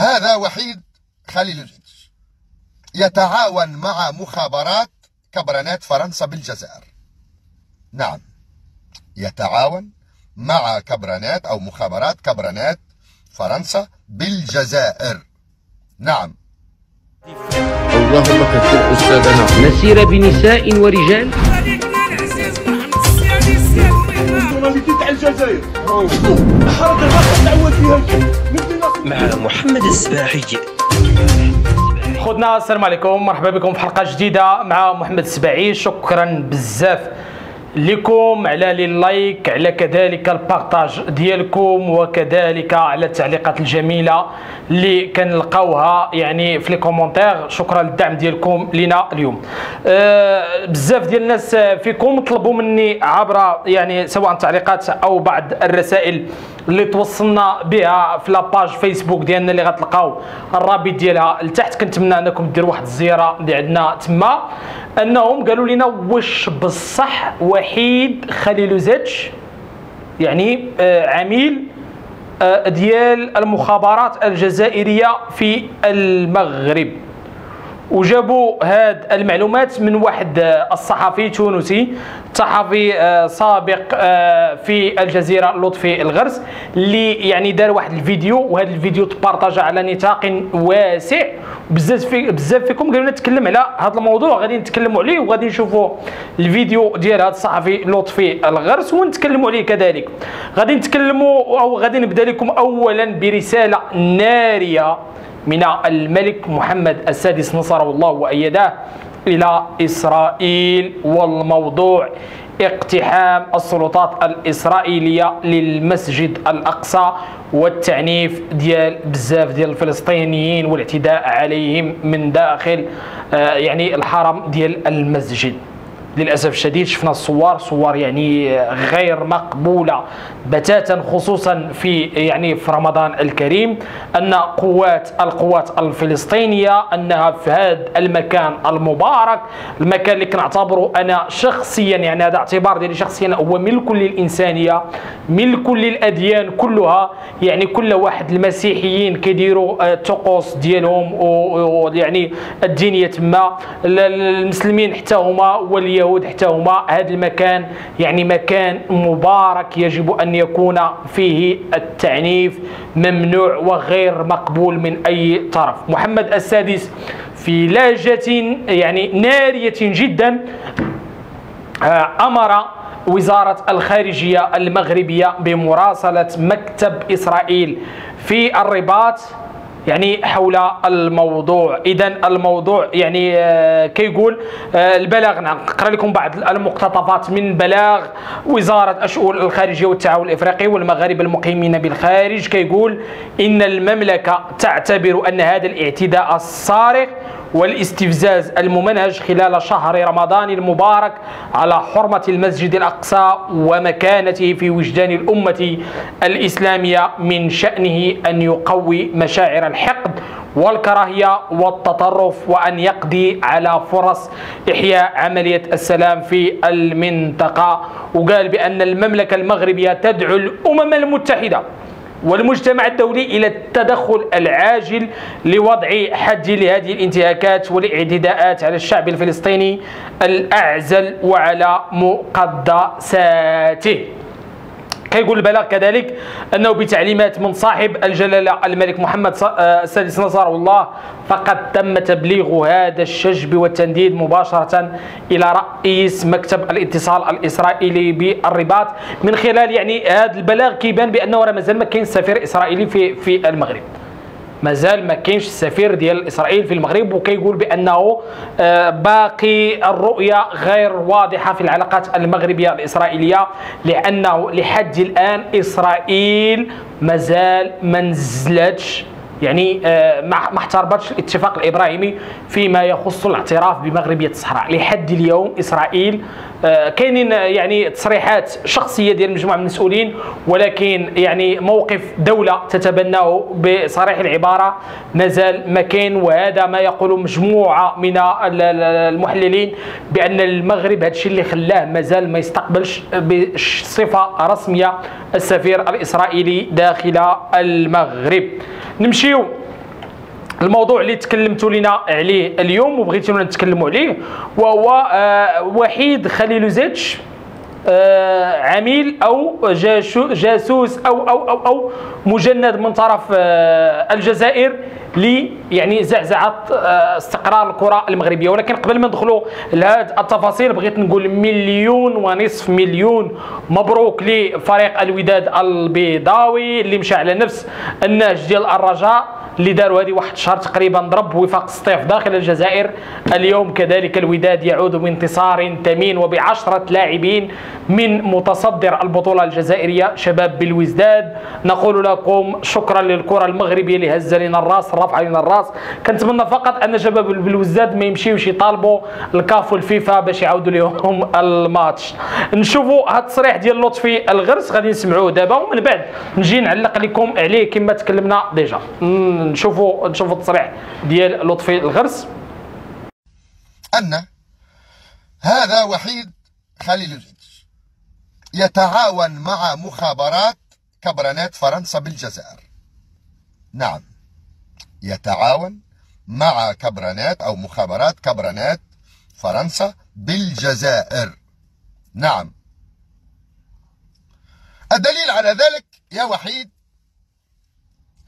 هذا وحيد خليل الجيش. يتعاون مع مخابرات كبرنات فرنسا بالجزائر. نعم. يتعاون مع كبرنات أو مخابرات كبرنات فرنسا بالجزائر. نعم. اللهم كثر أستاذنا. نسير بنساء ورجال. مع محمد السباعي. خدنا السلام عليكم. مرحبا بكم في حلقة جديدة مع محمد السباعي. شكرا بزاف لكم على ال like على كذلك ال partage ديالكم وكذلك على التعليقات الجميلة اللي كنلقاوها يعني في les commentaires. شكرا للدعم ديالكم لنا اليوم. أه بزاف ديال الناس فيكم طلبوا مني عبر يعني سواء تعليقات أو بعض الرسائل اللي توصلنا بها في la page Facebook ديالنا اللي غتلقاو الرابط ديالها لتحت. كنتمنى انكم ديروا واحد الزيارة اللي عندنا تما. انهم قالوا لنا واش بصح وحيد خليلوزيتش يعني آه عميل آه ديال المخابرات الجزائرية في المغرب. وجابوا هاد المعلومات من واحد الصحفي تونسي صحفي سابق في الجزيرة لطفي الغرس اللي يعني دار واحد الفيديو وهذا الفيديو تبارطاج على نطاق واسع. بزاف في بزاف فيكم قالوا نتكلم على هذا الموضوع غادي نتكلموا عليه وغادي نشوفوا الفيديو ديال هذا الصحفي لطفي الغرس ونتكلموا عليه كذلك. غادي نتكلموا أو غادي نبدأ لكم اولا برسالة نارية. من الملك محمد السادس نصره الله وأيده إلى إسرائيل والموضوع اقتحام السلطات الإسرائيلية للمسجد الأقصى والتعنيف ديال بزاف ديال الفلسطينيين والاعتداء عليهم من داخل يعني الحرم ديال المسجد. للأسف الشديد شفنا الصور صور يعني غير مقبولة بتاتا خصوصا في يعني في رمضان الكريم أن قوات القوات الفلسطينية أنها في هذا المكان المبارك المكان اللي كنعتبره أنا شخصيا يعني هذا اعتبار ديالي شخصيا هو ملك للانسانيه ملك للاديان كلها يعني كل واحد المسيحيين كيديروا الطقوس ديالهم ويعني الدينيه تما المسلمين حتى هما واليهود اليهود حتى هما هذا المكان يعني مكان مبارك يجب أن يكون فيه التعنيف ممنوع وغير مقبول من أي طرف. محمد السادس في لهجة يعني نارية جدا أمر وزارة الخارجية المغربية بمراسلة مكتب إسرائيل في الرباط. يعني حول الموضوع. إذا الموضوع يعني كيقول البلاغ نقرا لكم بعض المقتطفات من بلاغ وزارة الشؤون الخارجية والتعاون الإفريقي والمغاربه المقيمين بالخارج كيقول إن المملكة تعتبر أن هذا الاعتداء الصارخ والاستفزاز الممنهج خلال شهر رمضان المبارك على حرمة المسجد الأقصى ومكانته في وجدان الأمة الإسلامية من شأنه أن يقوي مشاعر الحقد والكراهية والتطرف وأن يقضي على فرص إحياء عملية السلام في المنطقة. وقال بأن المملكة المغربية تدعو الأمم المتحدة والمجتمع الدولي إلى التدخل العاجل لوضع حد لهذه الانتهاكات والاعتداءات على الشعب الفلسطيني الأعزل وعلى مقدساته. كيقول البلاغ كذلك أنه بتعليمات من صاحب الجلاله الملك محمد السادس نصره الله فقد تم تبليغ هذا الشجب والتنديد مباشرة إلى رئيس مكتب الاتصال الإسرائيلي بالرباط. من خلال يعني هذا البلاغ كيبان بأنه راه مازال ما كاين سفير إسرائيلي في في المغرب. مازال ما كاينش السفير ديال إسرائيل في المغرب وكيقول بأنه باقي الرؤية غير واضحة في العلاقات المغربية الإسرائيلية لأنه لحد الآن إسرائيل مازال ما نزلتش يعني ما احترمتش الاتفاق الإبراهيمي فيما يخص الاعتراف بمغربية الصحراء. لحد اليوم إسرائيل كاينين يعني تصريحات شخصية ديال مجموعة من المسؤولين ولكن يعني موقف دولة تتبناه بصريح العبارة مازال ما كاين وهذا ما يقول مجموعة من المحللين بأن المغرب هذا الشيء اللي خلاه مازال ما يستقبلش بصفة رسمية السفير الإسرائيلي داخل المغرب. نمشيو. الموضوع اللي تكلمتوا لنا عليه اليوم وبغيتونا نتكلموا عليه وهو آه، وحيد خليل زيتش آه، عميل أو جاسوس أو أو أو أو مجند من طرف آه، الجزائر. لي يعني زعزعه آه، استقرار الكرة المغربية. ولكن قبل ما ندخلوا لهذه التفاصيل بغيت نقول مليون ونصف مليون مبروك لفريق الوداد البيضاوي اللي مشى على نفس النهج ديال الرجاء. اللي داروا هذه واحد الشهر تقريبا ضرب وفاق السطيف داخل الجزائر. اليوم كذلك الوداد يعود بانتصار ثمين وبعشرة لاعبين من متصدر البطولة الجزائرية شباب بالوزداد. نقول لكم شكرا للكرة المغربية اللي هز لنا الراس رفع لنا الراس. كنتمنى فقط أن شباب بالوزداد ما يمشيوش يطالبوا الكاف والفيفا باش يعاودوا لهم الماتش. نشوفوا هذا التصريح ديال لطفي الغرس غادي نسمعوه دابا. ومن بعد نجي نعلق لكم عليه كما تكلمنا ديجا. نشوفوا نشوفوا التصريح ديال لطفي الغرس. أن هذا وحيد خليلوزيتش يتعاون مع مخابرات كبرنات فرنسا بالجزائر. نعم يتعاون مع كبرنات أو مخابرات كبرنات فرنسا بالجزائر. نعم. الدليل على ذلك يا وحيد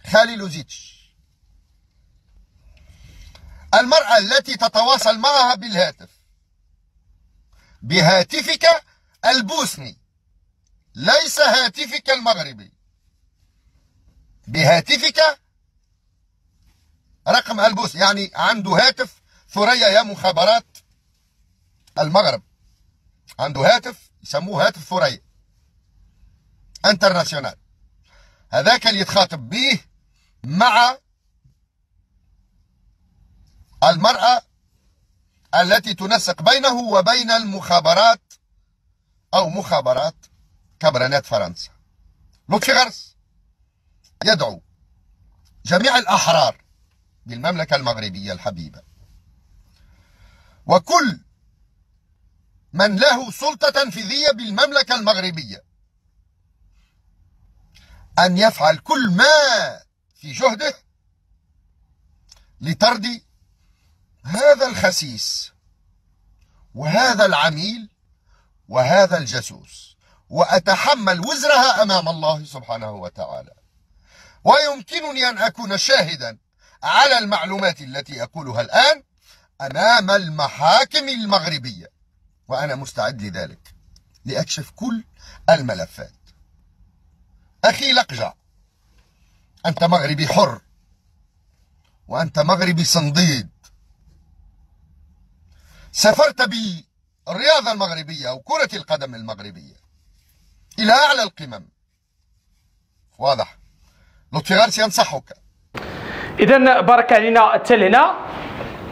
خليلوزيتش المرأة التي تتواصل معها بالهاتف. بهاتفك البوسني. ليس هاتفك المغربي. بهاتفك رقم البوسني يعني عنده هاتف ثريا يا مخابرات المغرب. عنده هاتف يسموه هاتف ثريا. انترناسيونال هذاك اللي يتخاطب به مع المرأة التي تنسق بينه وبين المخابرات أو مخابرات كبرنات فرنسا. لطفي غرس يدعو جميع الأحرار بالمملكة المغربية الحبيبة. وكل من له سلطة تنفيذية بالمملكة المغربية أن يفعل كل ما في جهده لترضي هذا الخسيس وهذا العميل وهذا الجاسوس وأتحمل وزرها أمام الله سبحانه وتعالى. ويمكنني أن أكون شاهدا على المعلومات التي أقولها الآن أمام المحاكم المغربية. وأنا مستعد لذلك لأكشف كل الملفات. أخي لقجع أنت مغربي حر وأنت مغربي صنديد. سافرت بالرياضة المغربية أو كرة القدم المغربية إلى أعلى القمم. واضح. لطفي غارس ينصحك اذا بارك علينا آه،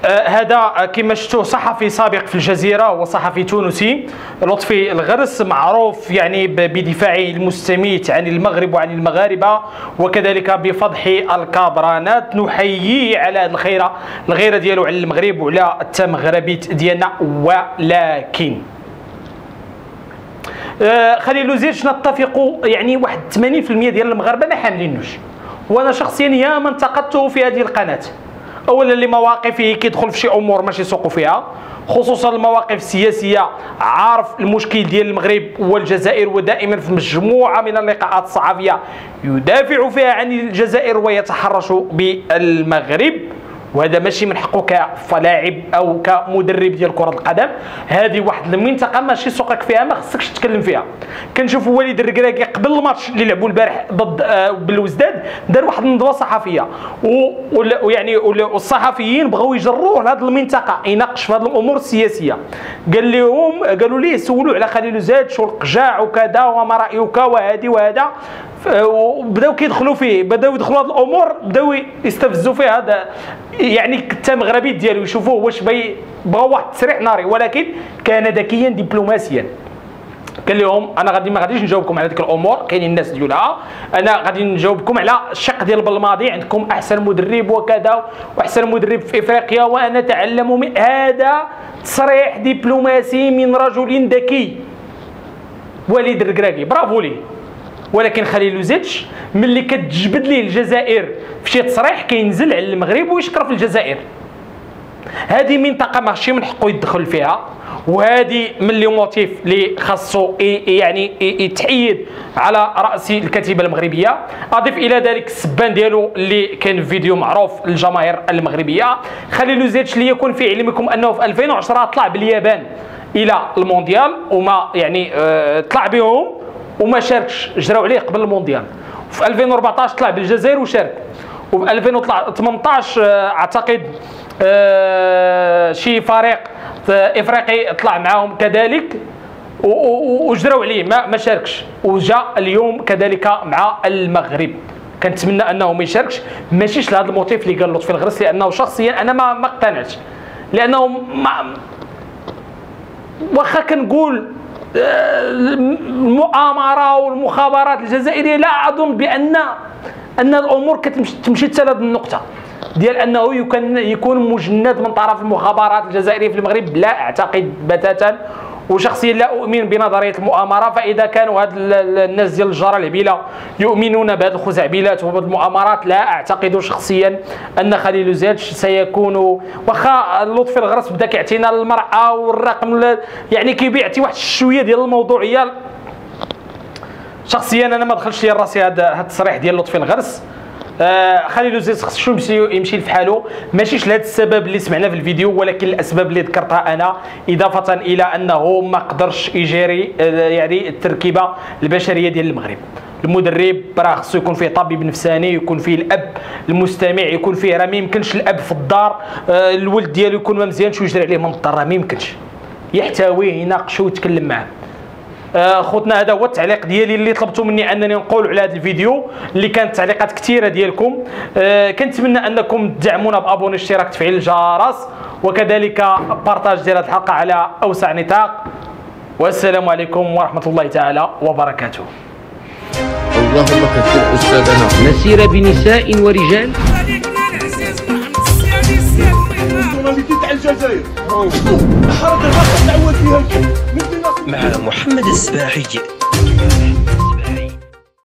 هذا كما شفتوا صحفي سابق في الجزيرة وصحفي تونسي لطفي الغرس معروف يعني بدفاعه المستميت عن المغرب وعن المغاربة وكذلك بفضح الكابرانات. نحييه على هذه الخيره الغيرة ديالو على المغرب وعلى التمغربيت ديالنا. ولكن آه، خليل زيرش نتفق يعني واحد 80% ديال المغاربة ما حاملينوش. وأنا شخصيا ياما انتقدته في هذه القناة. اولا لمواقفه كيدخل في شي أمور ماشي يسوق فيها خصوصا المواقف السياسية. عارف المشكل ديال المغرب والجزائر ودائما في مجموعة من اللقاءات الصحفية يدافع فيها عن الجزائر ويتحرش بالمغرب. وهذا ماشي من حقه كلاعب أو كمدرب ديال كرة القدم. هذه واحد المنطقة ماشي سوقك فيها ما خصكش تتكلم فيها. كنشوفوا وليد الركراكي قبل الماتش اللي لعبوا البارح ضد آه، بالوزداد دار واحد الندوه صحفية. ويعني والصحفيين بغاو يجروه لهذه المنطقة يناقش في هذه الأمور السياسية. قال لهم قالوا ليه سولوا على خليل زاد شو القجاع وكذا وما رأيك وهذه وهذا. وبداو كيدخلوا فيه بداو يدخلوا هذه الأمور بداو يستفزوا فيه هذا يعني التمغربي ديالو يشوفوه واش بي بغاو واحد التصريح ناري ولكن كان ذكيا دبلوماسيا. قال لهم أنا غادي ما غاديش نجاوبكم على هذيك الأمور كاينين الناس ديالها أنا غادي نجاوبكم على الشق ديال بالماضي عندكم أحسن مدرب وكذا وأحسن مدرب في إفريقيا وأنا اتعلم من هذا تصريح دبلوماسي من رجل ذكي. وليد الركراكي برافو ليه. ولكن خليل زيتش ملي كتجبد ليه الجزائر في شي تصريح كينزل على المغرب ويشكر في الجزائر. هذه منطقة ماشي من حقه يدخل فيها وهذه من لي موتيف اللي خاصو يعني يتحيد على رأس الكتيبه المغربية. أضيف إلى ذلك السبان ديالو اللي كان فيديو معروف للجماهير المغربية. خليل زيتش ليكون في علمكم أنه في 2010 طلع باليابان إلى المونديال وما يعني آه، طلع بهم. وما شاركش جراو عليه قبل المونديال. في 2014 طلع بالجزائر وشارك. وفي 2018 آه، أعتقد آه، شي فريق إفريقي طلع معاهم كذلك. وجراو عليه ما ما شاركش. وجا اليوم كذلك مع المغرب. كنتمنى أنه ما يشاركش. ماشيش لهذا الموتيف اللي قال لطفي الغرس لأنه شخصيا أنا ما ما اقتنعتش. لأنه ما واخا كنقول آه، المؤامرة والمخابرات الجزائرية لا أظن بان أن الأمور كتمشي حتى لهذه النقطة. ديال أنه يكون مجند من طرف المخابرات الجزائرية في المغرب. لا أعتقد بتاتا. وشخصيا لا أؤمن بنظرية المؤامرة فإذا كانوا هاد الناس ديال الجاره العبيلة يؤمنون بهذه الخزعبلات وبهذه المؤامرات لا أعتقد شخصيا أن خليل زيادش سيكون. واخا لطفي الغرس بدا كيعطينا المرأة والرقم يعني كيبيع واحد شوية ديال الموضوعية. شخصيا أنا ما دخلش لي راسي هذا التصريح ديال لطفي الغرس. خليل زيد خصو يمشي يمشي لفحالو ماشيش لهذا السبب اللي سمعنا في الفيديو ولكن الأسباب اللي ذكرتها أنا إضافة إلى أنه ما قدرش يجاري آه يعني التركيبة البشرية ديال المغرب. المدرب راه خصو يكون فيه طبيب نفساني يكون فيه الأب المستمع يكون فيه راه ما يمكنش الأب في الدار آه الولد ديالو يكون ما مزيانش ويجري عليه من الدار راه ما يمكنش. يحتويه يناقشه ويتكلم معاه. خوتنا هذا هو التعليق ديالي اللي طلبتوا مني أنني نقول على هذا الفيديو اللي كانت تعليقات كثيره ديالكم. آه، كنتمنى أنكم تدعمونا بابوني اشتراك تفعيل الجرس وكذلك بارطاج ديال هذه الحلقة على أوسع نطاق. والسلام عليكم ورحمة الله تعالى وبركاته. اللهم كثر أستاذنا. نسير بنساء ورجال. تاع الجزائر حركه تعود فيها. مع محمد السباحي.